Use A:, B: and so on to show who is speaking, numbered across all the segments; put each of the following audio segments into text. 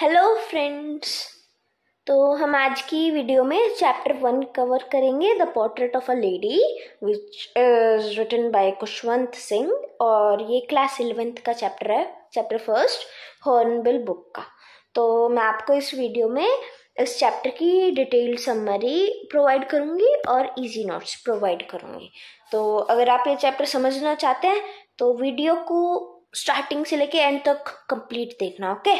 A: Hello friends तो हम आज की वीडियो में चैप्टर वन कवर करेंगे the portrait of a lady which is written by Khushwant Singh और ये क्लास इलेवेंथ का चैप्टर है चैप्टर फ़र्स्ट हॉर्नबिल बुक का। तो मैं आपको इस वीडियो में इस चैप्टर की डिटेल्ड समरी प्रोवाइड करूँगी और इजी नोट्स प्रोवाइड करूँगी। तो अगर आप ये चैप्टर समझना चाहते हैं तो वीडियो को स्टार्टिंग से लेके एंड तक कंप्लीट देखना ओके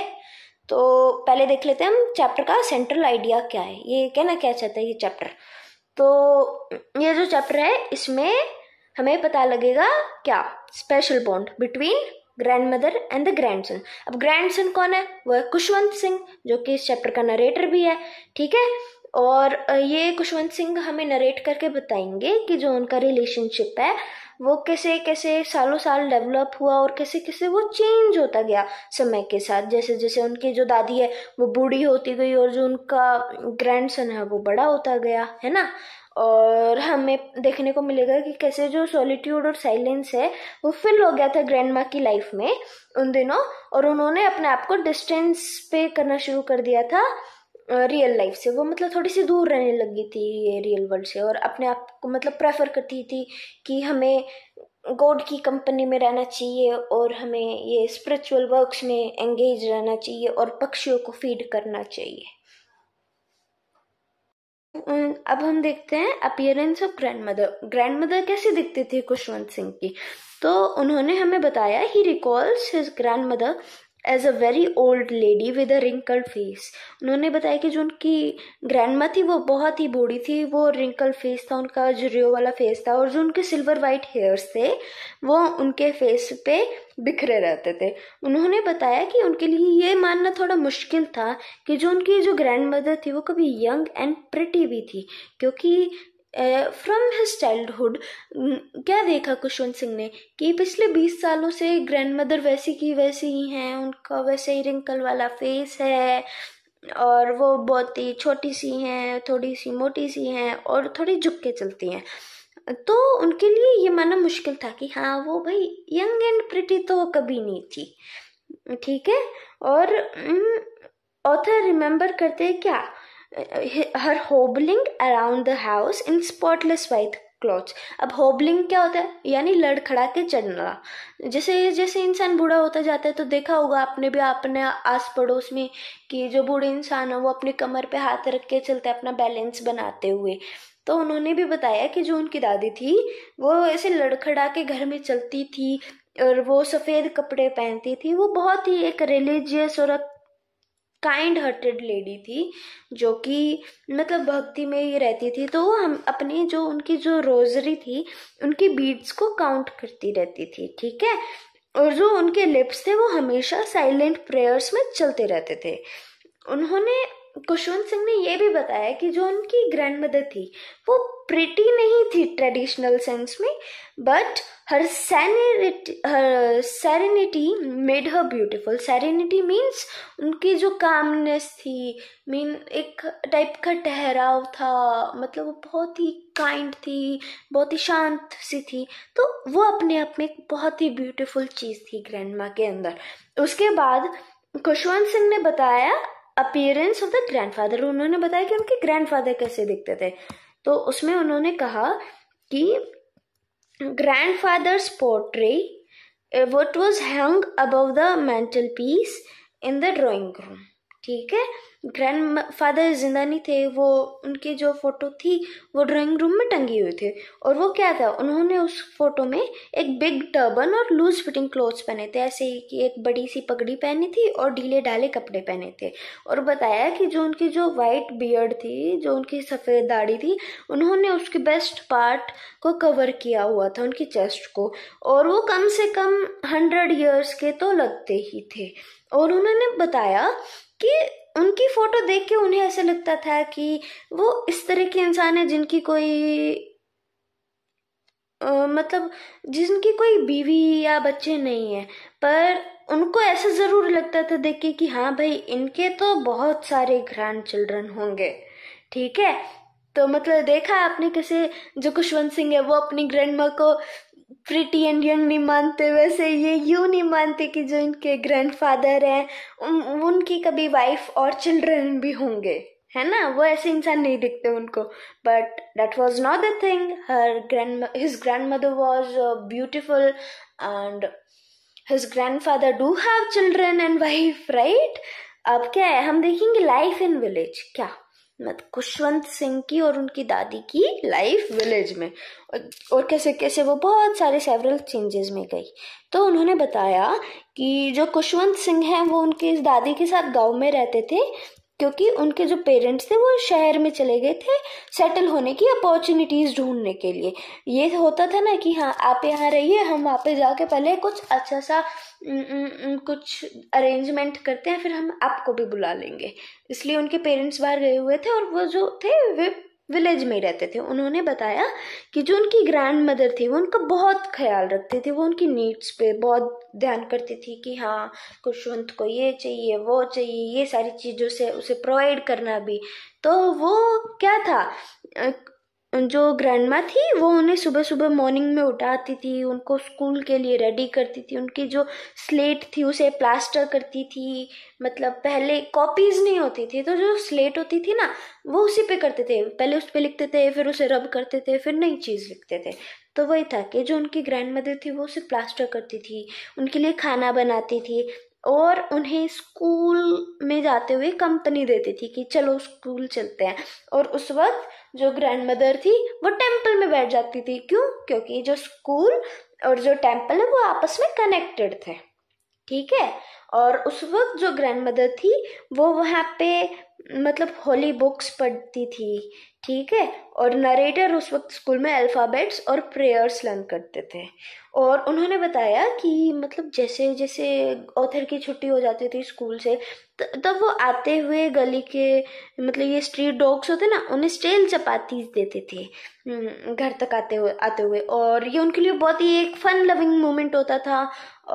A: तो पहले देख लेते हैं हम चैप्टर का सेंट्रल आइडिया क्या है। ये कहना क्या चाहता है ये चैप्टर तो ये जो चैप्टर है, इसमें हमें पता लगेगा क्या? Special bond between grand mother and the grand son अब ग्रैंड सन कौन है? वो है कुशवंत सिंह, जो कि इस चैप्टर का नरेटर भी है, ठीक है? और ये कुशवंत सिंह हमें नरेट करके बताएँगे कि जो उनका रिलेशनशिप है वो कैसे कैसे सालों साल डेवलप हुआ और कैसे कैसे वो चेंज होता गया समय के साथ। जैसे जैसे उनकी जो दादी है, वो बूढ़ी होती गई और जो उनका ग्रैंडसन है, वो बड़ा होता गया, है ना? और हमें देखने को मिलेगा कि कैसे जो सॉलिट्यूड और साइलेंस है, वो फिल हो गया था ग्रैंड माँ की लाइफ में उन दिनों और उन्होंने अपने आप को डिस्टेंस पे करना शुरू कर दिया था। रियल लाइफ से। वो मतलब थोड़ी सी दूर रहने लगी थी ये रियल वर्ल्ड से और अपने आप को मतलब प्रेफर करती थी कि हमें गॉड की कंपनी में रहना चाहिए और हमें ये स्पिरिचुअल वर्क्स में एंगेज रहना चाहिए और पक्षियों को फ़ीड करना चाहिए। अब हम देखते हैं appearance of grand mother grand mother कैसे दिखती थी खुशवंत सिंह की? तो उन्होंने हमें बताया he recalls his grand mother as a very old lady with a wrinkled face उन्होंने बताया कि जो उनकी ग्रैंड माँ थी, वो बहुत ही बूढ़ी थी, वो रिंकल फेस था, उनका जो रियो वाला फेस था और जो उनके सिल्वर वाइट हेयर्स थे, वो उनके फेस पे बिखरे रहते थे। उन्होंने बताया कि उनके लिए ये मानना थोड़ा मुश्किल था कि जो उनकी जो ग्रैंड मदर थी, वो कभी यंग एंड प्रिटी भी थी, क्योंकि फ्रॉम हिज चाइल्डहुड क्या देखा कुशवंत सिंह ने? कि पिछले बीस सालों से ग्रैंड मदर वैसी की वैसी ही हैं, उनका वैसे ही रिंकल वाला फेस है, और वो बहुत ही छोटी सी हैं, थोड़ी सी मोटी सी हैं, और थोड़ी झुक के चलती हैं। तो उनके लिए ये मानना मुश्किल था कि हाँ वो भाई यंग एंड प्रिटी तो कभी नहीं थी। ठीक है? और ऑथर रिमेंबर करते हैं क्या? Her hobbling around the house in spotless white clothes. अब होबलिंग क्या होता है? यानी लड़खड़ा के चढ़ना जैसे जैसे इंसान बूढ़ा होता जाता है तो देखा होगा आपने भी अपने आस पड़ोस में कि जो बूढ़े इंसान है वो अपनी कमर पे हाथ रख के चलते अपना बैलेंस बनाते हुए। तो उन्होंने भी बताया कि जो उनकी दादी थी, वो ऐसे लड़खड़ा के घर में चलती थी और वो सफ़ेद कपड़े पहनती थी। वो बहुत ही एक रिलीजियस और काइंड हार्टेड लेडी थी, जो कि मतलब भक्ति में ही रहती थी तो वो हम अपनी जो उनकी जो रोजरी थी, उनकी बीड्स को काउंट करती रहती थी, ठीक है? और जो उनके लिप्स थे, वो हमेशा साइलेंट प्रेयर्स में चलते रहते थे। उन्होंने कुशवंत सिंह ने यह भी बताया कि जो उनकी ग्रैंड मदर थी, वो प्रिटी नहीं थी ट्रेडिशनल सेंस में but her sanity her serenity made her beautiful serenity means उनकी जो कामनेस थी मीन एक टाइप का ठहराव था मतलब वो बहुत ही काइंड थी, बहुत ही शांत सी थी तो वो अपने आप में एक बहुत ही ब्यूटीफुल चीज़ थी ग्रैंड माँ के अंदर। उसके बाद खुशवंत सिंह ने बताया अपीयरेंस ऑफ़ द ग्रैंडफादर उन्होंने बताया कि उनके ग्रैंडफादर कैसे दिखते थे। तो उसमें उन्होंने कहा कि grandfather's portrait what was hang above the mantel piece in the drawing room ठीक है? ग्रैंड फादर ज़िंदा नहीं थे, वो उनकी जो फ़ोटो थी, वो ड्राइंग रूम में टंगी हुई थी। और वो क्या था, उन्होंने उस फ़ोटो में एक बिग टर्बन और लूज फिटिंग क्लोथ्स पहने थे। ऐसे ही कि एक बड़ी सी पगड़ी पहनी थी और ढीले ढाले कपड़े पहने थे। और बताया कि जो उनकी जो वाइट बियर्ड थी, जो उनकी सफ़ेद दाढ़ी थी, उन्होंने उसके बेस्ट पार्ट को कवर किया हुआ था, उनकी चेस्ट को। और वो कम से कम हंड्रेड ईयर्स के तो लगते ही थे। और उन्होंने बताया कि उनकी फ़ोटो देख के उन्हें ऐसा लगता था कि वो इस तरह के इंसान है जिनकी कोई आ, मतलब जिनकी कोई बीवी या बच्चे नहीं है। पर उनको ऐसा ज़रूर लगता था देख के कि हाँ भाई इनके तो बहुत सारे ग्रैंड चिल्ड्रन होंगे। ठीक है? तो मतलब देखा आपने कैसे जो खुशवंत सिंह है वो अपनी ग्रैंड को प्रिटी एंड यंग नहीं मानते वैसे ये यूँ नहीं मानते कि जो इनके ग्रैंडफादर हैं उन, उनकी कभी वाइफ और चिल्ड्रन भी होंगे है ना? वो ऐसे इंसान नहीं दिखते उनको। But that was not the thing her grand his grand mother was beautiful and his grand father do have children and wife right अब क्या है? हम देखेंगे लाइफ इन विलेज क्या? खुशवंत सिंह की और उनकी दादी की लाइफ विलेज में। और कैसे कैसे वो बहुत सारे सेवरल चेंजेस में गई। तो उन्होंने बताया कि जो खुशवंत सिंह हैं, वो उनके इस दादी के साथ गाँव में रहते थे। क्योंकि उनके जो पेरेंट्स थे वो शहर में चले गए थे सेटल होने की अपॉर्चुनिटीज़ ढूँढने के लिए। ये होता था ना कि हाँ आप यहाँ रहिए, हम वहाँ पे जाके पहले कुछ अच्छा सा कुछ अरेंजमेंट करते हैं, फिर हम आपको भी बुला लेंगे। इसलिए उनके पेरेंट्स बाहर गए हुए थे और वो जो थे, वे विलेज में रहते थे। उन्होंने बताया कि जो उनकी ग्रैंड मदर थी, वो उनका बहुत ख्याल रखते थे। वो उनकी नीड्स पे बहुत ध्यान करती थी कि हाँ खुशवंत को ये चाहिए, वो चाहिए, ये सारी चीज़ों से उसे प्रोवाइड करना भी। तो वो क्या था? जो ग्रैंड माँ थी, वो उन्हें सुबह सुबह मॉर्निंग में उठाती थी, उनको स्कूल के लिए रेडी करती थी, उनकी जो स्लेट थी, उसे प्लास्टर करती थी मतलब पहले कॉपीज नहीं होती थी तो जो स्लेट होती थी ना, वो उसी पे करते थे, पहले उस पर लिखते थे, फिर उसे रब करते थे, फिर नई चीज़ लिखते थे। तो वही था कि जो उनकी ग्रैंड मदर थी, वो उसे प्लास्टर करती थी, उनके लिए खाना बनाती थी, और उन्हें स्कूल में जाते हुए कंपनी देती थी कि चलो स्कूल चलते हैं। और उस वक्त जो ग्रैंड मदर थी, वो टेंपल में बैठ जाती थी। क्यों? क्योंकि जो स्कूल और जो टेंपल है, वो आपस में कनेक्टेड थे। ठीक है? और उस वक्त जो ग्रैंड मदर थी, वो वहाँ पे मतलब होली बुक्स पढ़ती थी ठीक है? और नरेटर उस वक्त स्कूल में अल्फ़ाबेट्स और प्रेयर्स लर्न करते थे। और उन्होंने बताया कि मतलब जैसे जैसे ऑथर की छुट्टी हो जाती थी स्कूल से तब वो आते हुए गली के मतलब ये स्ट्रीट डॉग्स होते ना उन्हें स्टेल चपाती देते थे हम्म, घर तक आते हुए आते हुए। और ये उनके लिए बहुत ही एक फन लविंग मोमेंट होता था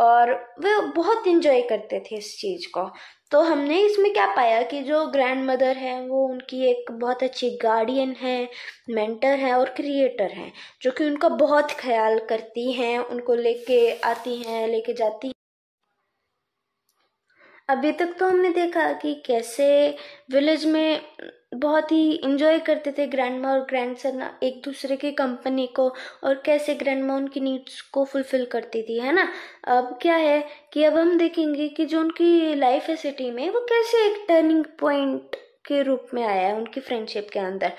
A: और वे बहुत इंजॉय करते थे इस चीज़ को। तो हमने इसमें क्या पाया कि जो ग्रैंड मदर है, वो उनकी एक बहुत अच्छी गार्डियन है मेंटर है और क्रिएटर हैं, जो कि उनका बहुत ख्याल करती हैं, उनको लेके आती हैं, लेके जाती हैं। अभी तक तो हमने देखा कि कैसे विलेज में बहुत ही इंजॉय करते थे ग्रैंड माँ और ग्रैंड सन एक दूसरे की कंपनी को और कैसे ग्रैंड माँ उनकी नीड्स को फुलफिल करती थी, है ना? अब क्या है कि अब हम देखेंगे कि जो उनकी लाइफ है सिटी में, वो कैसे एक टर्निंग पॉइंट के रूप में आया है उनकी फ्रेंडशिप के अंदर।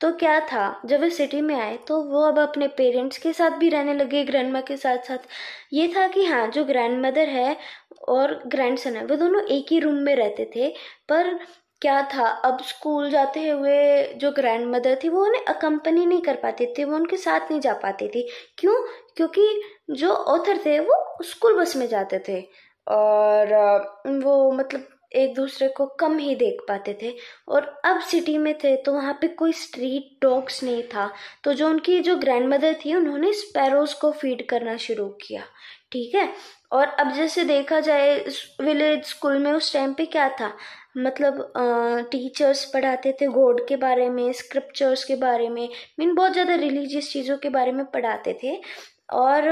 A: तो क्या था, जब वे सिटी में आए तो वो अब अपने पेरेंट्स के साथ भी रहने लगे ग्रैंड के साथ साथ। ये था कि हाँ जो ग्रैंड मदर है और ग्रैंड सन है, वो दोनों एक ही रूम में रहते थे, पर क्या था? अब स्कूल जाते हुए जो ग्रैंड मदर थी, वो उन्हें अकम्पनी नहीं कर पाती थी, वो उनके साथ नहीं जा पाती थी। क्यों? क्योंकि जो ऑथर थे, वो स्कूल बस में जाते थे और वो मतलब एक दूसरे को कम ही देख पाते थे। और अब सिटी में थे तो वहाँ पे कोई स्ट्रीट डॉग्स नहीं था। तो जो उनकी जो ग्रैंड मदर थी, उन्होंने स्पैरोज को फ़ीड करना शुरू किया, ठीक है? और अब जैसे देखा जाए विलेज स्कूल में उस टाइम पे क्या था? मतलब टीचर्स पढ़ाते थे गॉड के बारे में स्क्रिप्चर्स के बारे में मीन बहुत ज़्यादा रिलीजियस चीज़ों के बारे में पढ़ाते थे। और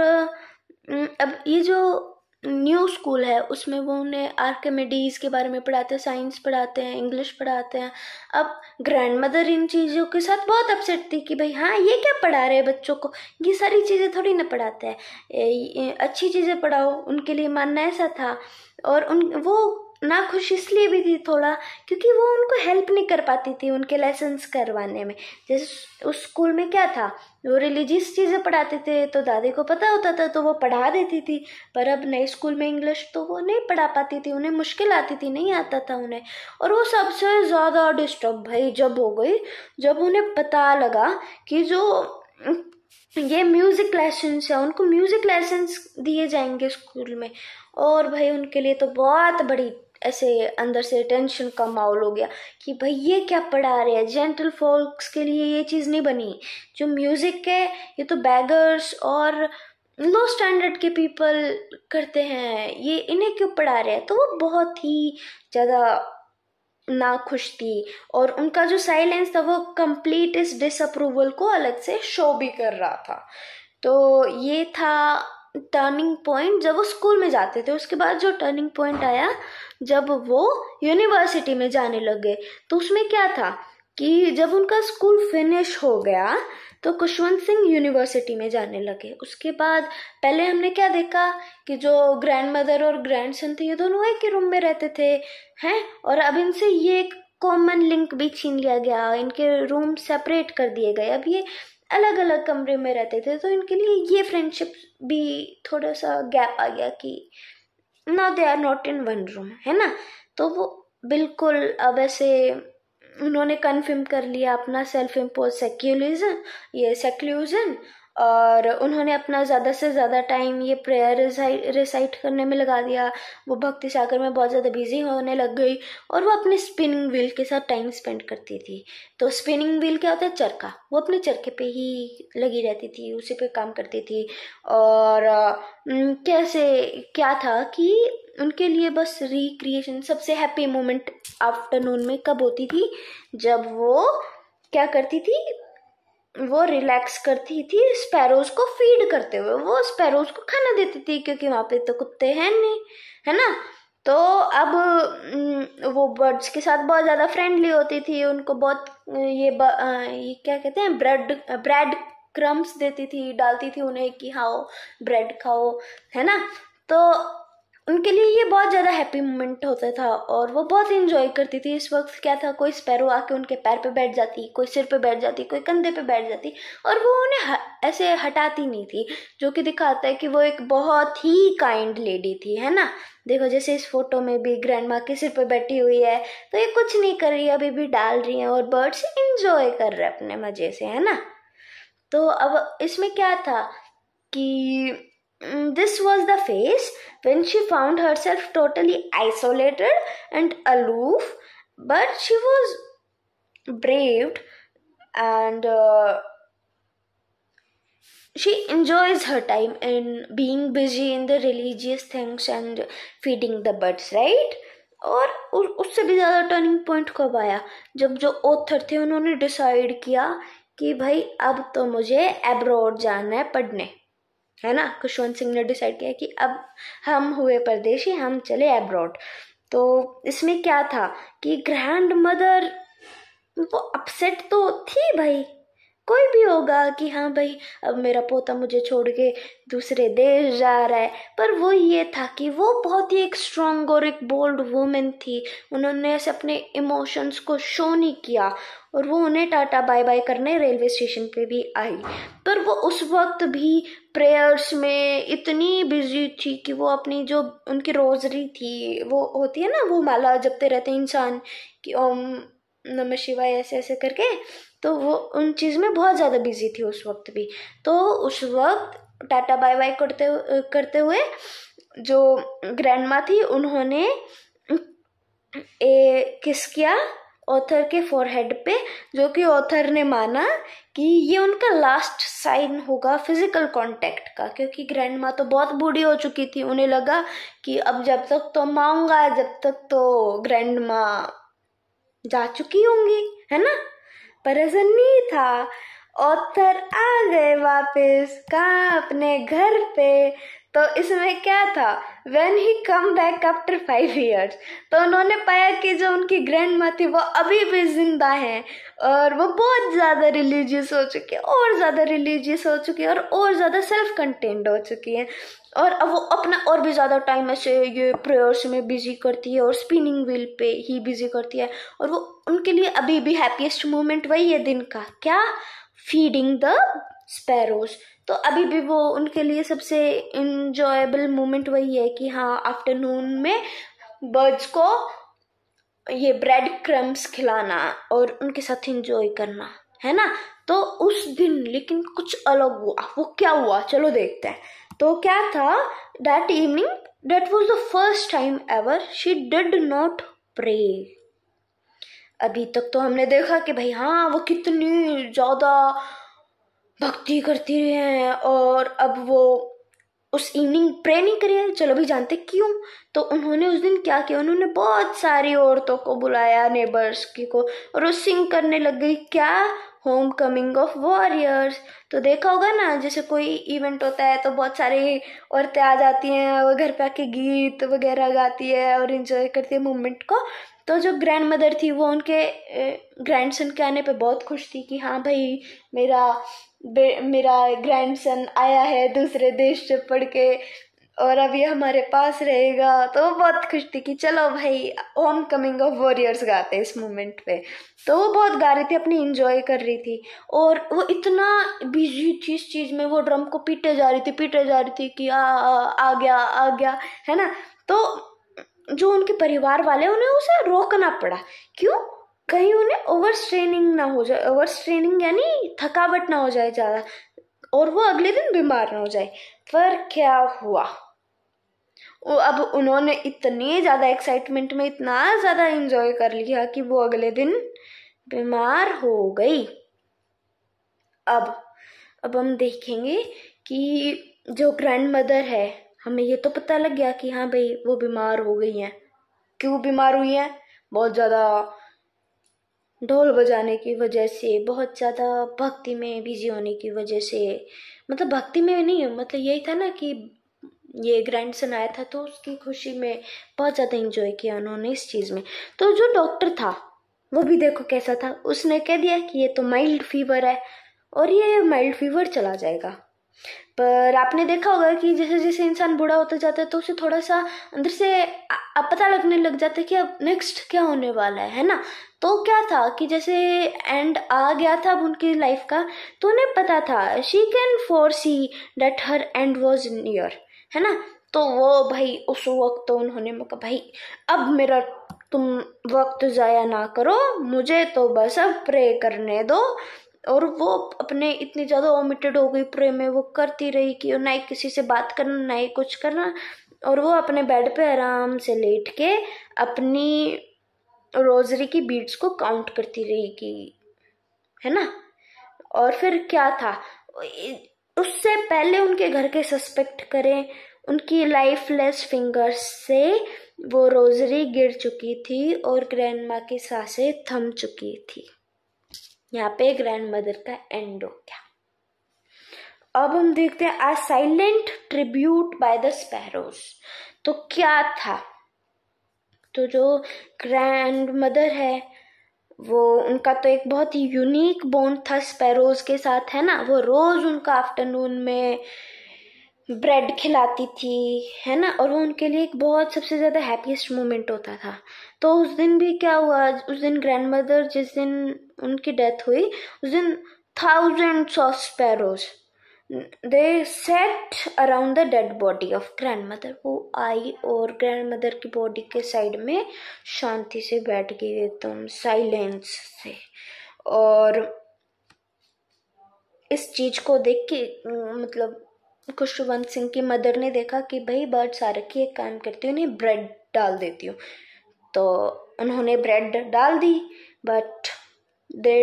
A: अब ये जो न्यू स्कूल है, उसमें वो उन्हें आर्कमेडीज के बारे में पढ़ाते हैं साइंस पढ़ाते हैं इंग्लिश पढ़ाते हैं। अब ग्रैंड मदर इन चीज़ों के साथ बहुत अपसेट थी कि भाई हाँ ये क्या पढ़ा रहे हैं बच्चों को? ये सारी चीज़ें थोड़ी ना पढ़ाते हैं। अच्छी चीज़ें पढ़ाओ, उनके लिए मानना ऐसा था। और उन, वो ना खुश इसलिए भी थी थोड़ा, क्योंकि वो उनको हेल्प नहीं कर पाती थी उनके लेसन्स करवाने में। जैसे उस स्कूल में क्या था, वो रिलीजियस चीज़ें पढ़ाते थे तो दादी को पता होता था तो वो पढ़ा देती थी। पर अब नए स्कूल में इंग्लिश तो वो नहीं पढ़ा पाती थी, उन्हें मुश्किल आती थी, नहीं आता था उन्हें। और वो सबसे ज़्यादा डिस्टर्ब भाई, जब हो गई, जब उन्हें पता लगा कि जो, ये म्यूज़िक लेसन्स है, उनको म्यूज़िक लेसन्स दिए जाएँगे स्कूल में। और भाई, उनके लिए तो बहुत बड़ी ऐसे अंदर से टेंशन का माहौल हो गया कि भाई ये क्या पढ़ा रहे हैं? जेंटल फोल्क्स के लिए ये चीज़ नहीं बनी। जो म्यूज़िक है, ये तो बैगर्स और लो स्टैंडर्ड के पीपल करते हैं। ये इन्हें क्यों पढ़ा रहे हैं? तो वो बहुत ही ज़्यादा ना खुश थी और उनका जो साइलेंस था, वो कंप्लीट इस डिसअप्रूवल को अलग से शो भी कर रहा था। तो ये था टर्निंग पॉइंट जब वो स्कूल में जाते थे, उसके बाद जो टर्निंग पॉइंट आया, जब वो यूनिवर्सिटी में जाने लग तो उसमें क्या था कि जब उनका स्कूल फिनिश हो गया तो खुशवंत सिंह यूनिवर्सिटी में जाने लगे। उसके बाद पहले हमने क्या देखा कि जो ग्रैंड मदर और ग्रैंड सन थे, ये दोनों एक ही रूम में रहते थे, हैं? और अब इनसे ये एक कॉमन लिंक भी छीन लिया गया, इनके रूम सेपरेट कर दिए गए। अब ये अलग अलग कमरे में रहते थे तो इनके लिए ये फ्रेंडशिप भी थोड़ा सा गैप आ गया कि ना they are not in one room है ना? तो वो बिल्कुल अब ऐसे उन्होंने कन्फर्म कर लिया अपना सेल्फ इम्पोज सेक्यूलिज्म ये सेक्लूजन और उन्होंने अपना ज़्यादा से ज़्यादा टाइम ये प्रेयर रिसाइट करने में लगा दिया। वो भक्ति सागर में बहुत ज़्यादा बिज़ी होने लग गई और वो अपने स्पिनिंग व्हील के साथ टाइम स्पेंड करती थी। तो स्पिनिंग व्हील क्या होता है? चरखा। वो अपने चरखे पे ही लगी रहती थी, उसी पे काम करती थी। और कैसे, क्या था कि उनके लिए बस रिक्रिएशन सबसे हैप्पी मोमेंट आफ्टरनून में कब होती थी? जब वो क्या करती थी? वो रिलैक्स करती थी स्पैरोज को फ़ीड करते हुए। वो स्पैरोज को खाना देती थी क्योंकि वहाँ पे तो कुत्ते हैं नहीं है ना? तो अब वो बर्ड्स के साथ बहुत ज़्यादा फ्रेंडली होती थी उनको बहुत ये ब, ये क्या कहते हैं ब्रेड ब्रेड क्रम्स देती थी डालती थी उन्हें कि खाओ ब्रेड खाओ है ना? तो उनके लिए ये बहुत ज़्यादा हैप्पी मोमेंट होता था और वो बहुत इन्जॉय करती थी। इस वक्त क्या था, कोई स्पैरो आके उनके पैर पे बैठ जाती, कोई सिर पे बैठ जाती, कोई कंधे पे बैठ जाती और वो उन्हें ऐसे हटाती नहीं थी, जो कि दिखाता है कि वो एक बहुत ही काइंड लेडी थी, है ना? देखो, जैसे इस फ़ोटो में भी ग्रैंड माँ के सिर पर बैठी हुई है तो ये कुछ नहीं कर रही है अभी भी डाल रही है और बर्ड्स इंजॉय कर रहे हैं अपने मज़े से, है ना? तो अब इसमें क्या था कि this was the phase when she found herself totally isolated and aloof, but she was braved and uh, she enjoys her time in being busy in the religious things and feeding the birds, right? और उससे भी ज़्यादा turning point कब आया जब जो author थे उन्होंने डिसाइड किया कि भाई अब तो मुझे एब्रॉड जाना है पढ़ने है ना? खुशवंत सिंह ने डिसाइड किया कि अब हम हुए परदेशी, हम चले एब्रॉड तो इसमें क्या था कि ग्रैंड मदर वो अपसेट तो थी भाई। कोई भी होगा कि हाँ भाई, अब मेरा पोता मुझे छोड़ के दूसरे देश जा रहा है। पर वो ये था कि वो बहुत ही एक स्ट्रॉन्ग और एक बोल्ड वुमेन थी। उन्होंने ऐसे अपने इमोशंस को शो नहीं किया और वो उन्हें टाटा बाय बाय करने रेलवे स्टेशन पे भी आई। पर वो उस वक्त भी प्रेयर्स में इतनी बिज़ी थी कि वो अपनी जो उनकी रोजरी थी, वो होती है ना, वो माला जपते रहते इंसान कि ओम नमः शिवाय ऐसे ऐसे करके। तो वो उन चीज़ में बहुत ज़्यादा बिज़ी थी उस वक्त भी। तो उस वक्त टाटा बाय बाय करते करते हुए जो ग्रैंड माँ थी उन्होंने ए, किस किया ऑथर के फोरहेड पे जो कि ऑथर ने माना कि ये उनका लास्ट साइन होगा फ़िज़िकल कांटेक्ट का क्योंकि ग्रैंड माँ तो बहुत बूढ़ी हो चुकी थी। उन्हें लगा कि अब जब तक तो माऊँगा जब तक तो ग्रैंड माँ जा चुकी होंगी है ना? पर नहीं था। ऑथर आ गए वापस कहा अपने घर पे? तो इसमें क्या था? When he come back after five years तो उन्होंने पाया कि जो उनकी ग्रैंड माँ थी, वो अभी भी ज़िंदा है और वो बहुत ज़्यादा रिलीजियस हो चुकी है, और ज़्यादा रिलीजियस हो चुकी है और और ज़्यादा सेल्फ कंटेंड हो चुकी है। और अब वो अपना और भी ज़्यादा टाइम ऐसे ये प्रेयर्स में बिज़ी करती है और स्पिनिंग व्हील पे ही बिज़ी करती है और वो उनके लिए अभी भी हैप्पीएस्ट मोमेंट वही है दिन का। क्या? फीडिंग द स्पैरोज तो अभी भी वो उनके लिए सबसे इंजॉयबल मोमेंट वही है कि हाँ आफ्टरनून में बर्ड्स को ये ब्रेड क्रम्स खिलाना और उनके साथ इंजॉय करना, है ना? तो उस दिन लेकिन कुछ अलग हुआ। वो क्या हुआ? चलो देखते हैं। तो क्या था? That evening that was the first time ever she did not pray अभी तक तो हमने देखा कि भाई हाँ वो कितनी ज़्यादा भक्ति करती हैं और अब वो उस इवनिंग प्रे नहीं करिए चलो भी जानते क्यों? तो उन्होंने उस दिन क्या किया? उन्होंने बहुत सारी औरतों को बुलाया नेबर्स की को, और वो सिंग करने लग गई। क्या? होम कमिंग ऑफ़ वॉरियर्स तो देखा होगा ना, जैसे कोई इवेंट होता है तो बहुत सारी औरतें आ जाती हैं वो घर पे आके गीत वगैरह गाती है और इन्जॉय करती है मोमेंट को। तो जो ग्रैंड मदर थी, वो उनके ग्रैंड सन के आने पे बहुत खुश थी कि हाँ भाई, मेरा मेरा ग्रैंड सन आया है दूसरे देश से पढ़ के। और अब ये हमारे पास रहेगा। तो वो बहुत खुश थी कि चलो भाई होम कमिंग ऑफ़ वॉरियर्स गाते इस मोमेंट पे। तो वो बहुत गा रही थी अपनी इंजॉय कर रही थी। और वो इतना बिज़ी थी इस चीज़ में वो ड्रम को पीटे जा रही थी पीटे जा रही थी कि आ आ, आ गया आ गया है ना? तो जो उनके परिवार वाले उन्हें उसे रोकना पड़ा। क्यों? कहीं उन्हें ओवर स्ट्रेनिंग ना हो जाए ओवर स्ट्रेनिंग यानी थकावट ना हो जाए ज़्यादा और वो अगले दिन बीमार ना हो जाए। पर क्या हुआ? अब उन्होंने इतनी ज़्यादा एक्साइटमेंट में इतना ज़्यादा इंजॉय कर लिया कि वो अगले दिन बीमार हो गई। अब अब हम देखेंगे कि जो ग्रैंड मदर है, हमें ये तो पता लग गया कि हाँ भाई, वो बीमार हो गई हैं। क्यों बीमार हुई हैं? बहुत ज़्यादा ढोल बजाने की वजह से, बहुत ज़्यादा भक्ति में बिज़ी होने की वजह से मतलब भक्ति में नहीं मतलब यही था ना कि ये ग्रैंड सन आया था तो उसकी खुशी में बहुत ज़्यादा इंजॉय किया उन्होंने इस चीज़ में। तो जो डॉक्टर था, वो भी देखो कैसा था। उसने कह दिया कि ये तो माइल्ड फीवर है और ये माइल्ड फीवर चला जाएगा। पर आपने देखा होगा कि जैसे जैसे इंसान बूढ़ा होता जाता है तो उसे थोड़ा सा अंदर से अब पता लगने लग जाता है कि अब नेक्स्ट क्या होने वाला है है ना? तो क्या था कि जैसे एंड आ गया था अब उनकी लाइफ का तो उन्हें पता था she can foresee that her end was near है ना? तो वो भाई उस वक्त तो उन्होंने कहा भाई, अब मेरा तुम वक्त ज़ाया ना करो, मुझे तो बस अब प्रे करने दो। और वो अपने इतनी ज़्यादा ओमिटेड हो गई प्रे में, वो करती रही कि ना ही किसी से बात करना, ना ही कुछ करना। और वो अपने बेड पे आराम से लेट के अपनी रोजरी की बीट्स को काउंट करती रही कि, है ना? और फिर क्या था? उससे पहले उनके घर के सस्पेक्ट करें। उनकी लाइफलेस फिंगर्स से वो रोजरी गिर चुकी थी और ग्रैंड माँ की साँसें थम चुकी थी। यहाँ पे ग्रैंड मदर का एंड हो गया। अब हम देखते हैं a silent tribute by the sparrows तो क्या था? तो जो ग्रैंड मदर है वो उनका तो एक बहुत ही यूनिक बॉन्ड था स्पैरोज के साथ, है ना? वो रोज उनका आफ्टरनून में ब्रेड खिलाती थी, है ना? और वो उनके लिए एक बहुत सबसे ज़्यादा हैप्पीस्ट मोमेंट होता था। तो उस दिन भी क्या हुआ? उस दिन ग्रैंड मदर जिस दिन उनकी डेथ हुई, उस दिन thousands of sparrows they sat around the dead body of grand mother वो आई और ग्रैंड मदर की बॉडी के साइड में शांति से बैठ गई एकदम साइलेंस से। और इस चीज़ को देख के मतलब खुशवंत सिंह की मदर ने देखा कि भाई बर्ड आ रखी एक काम करती हूँ, उन्हें ब्रेड डाल देती हूँ। तो उन्होंने ब्रेड डाल दी but they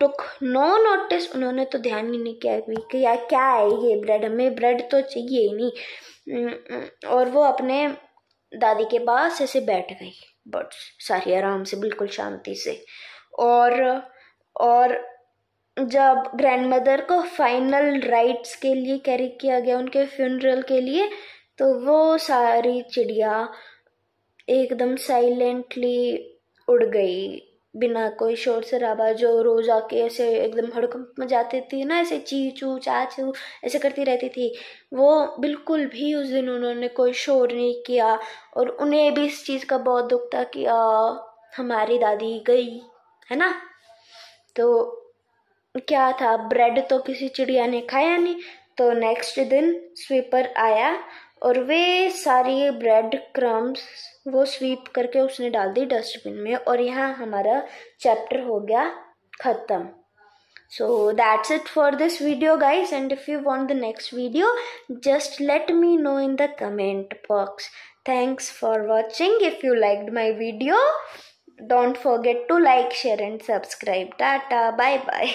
A: took no notice उन्होंने तो ध्यान ही नहीं किया कि यार क्या है ये ब्रेड हमें ब्रेड तो चाहिए ही नहीं। और वो अपने दादी के पास ऐसे बैठ गई, बट सारी आराम से, बिल्कुल शांति से। और और जब ग्रैंड मदर को फाइनल राइट्स के लिए कैरी किया गया, उनके फ्यूनरल के लिए तो वो सारी चिड़िया एकदम साइलेंटली उड़ गई। बिना कोई शोर शराबा जो रोज आके ऐसे एकदम हड़कंप में जाती थी ना ऐसे ची चू चा चू ऐसे करती रहती थी वो बिल्कुल भी उस दिन उन्होंने कोई शोर नहीं किया और उन्हें भी इस चीज़ का बहुत दुख था कि आ, हमारी दादी गई है ना? तो क्या था ब्रेड तो किसी चिड़िया ने खाया नहीं तो नेक्स्ट दिन स्वीपर आया और वे सारी ब्रेड क्रम्स वो स्वीप करके उसने डाल दी डस्टबिन में और यहाँ हमारा चैप्टर हो गया ख़त्म। So that's it for this video guys and if you want the next video just let me know in the comment box thanks for watching if you like my video don't forget to like share and subscribe tata bye bye